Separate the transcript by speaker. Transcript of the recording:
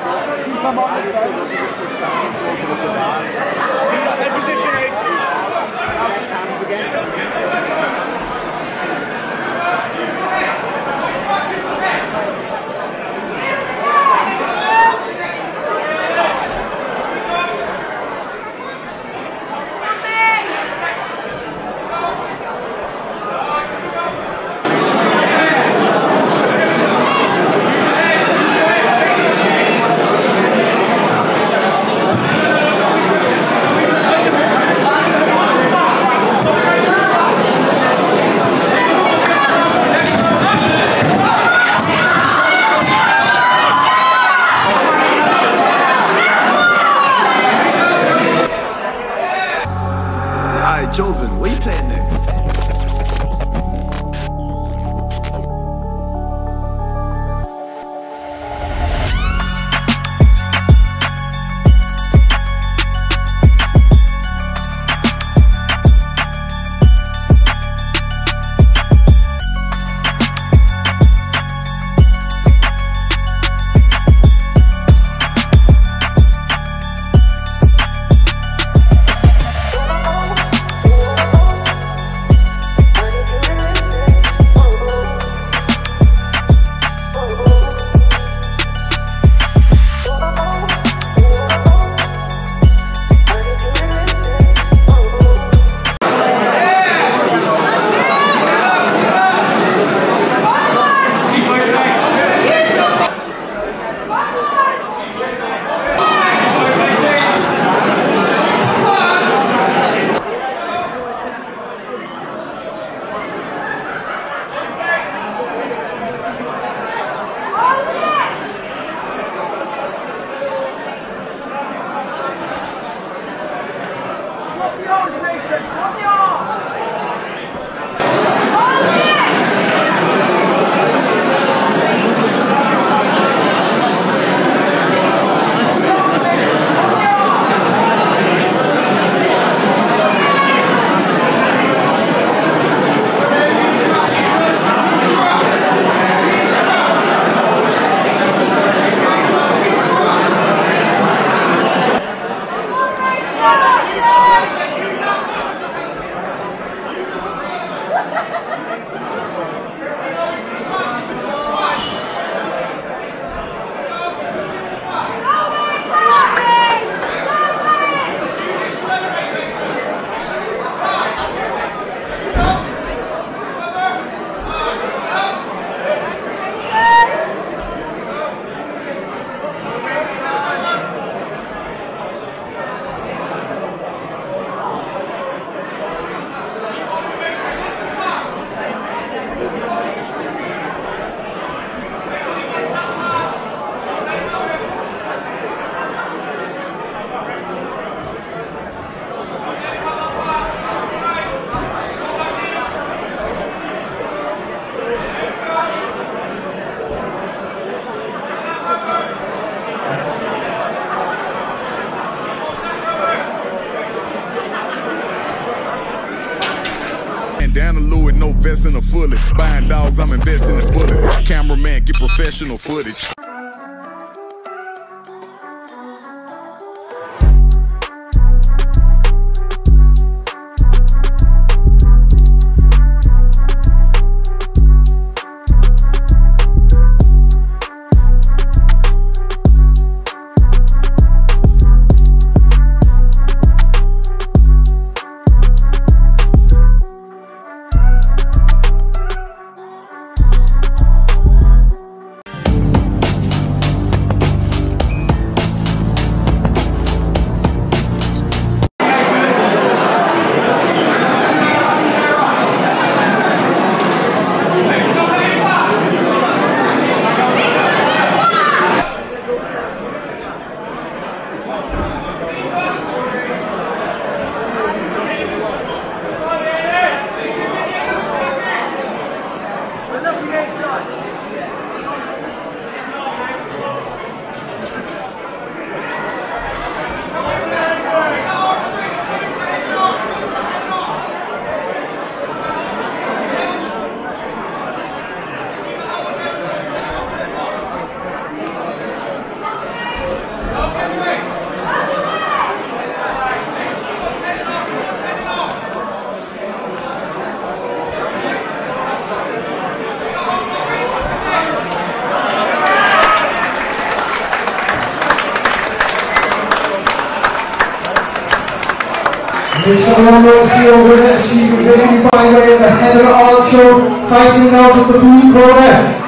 Speaker 1: Head position eight. Hands again. Vitória! Vitória! Vest in a fully. Buying dogs, I'm investing in bullets. Cameraman, get professional footage.
Speaker 2: There's someone else over there, she will be by way of the head of the show, fighting out of the blue corner.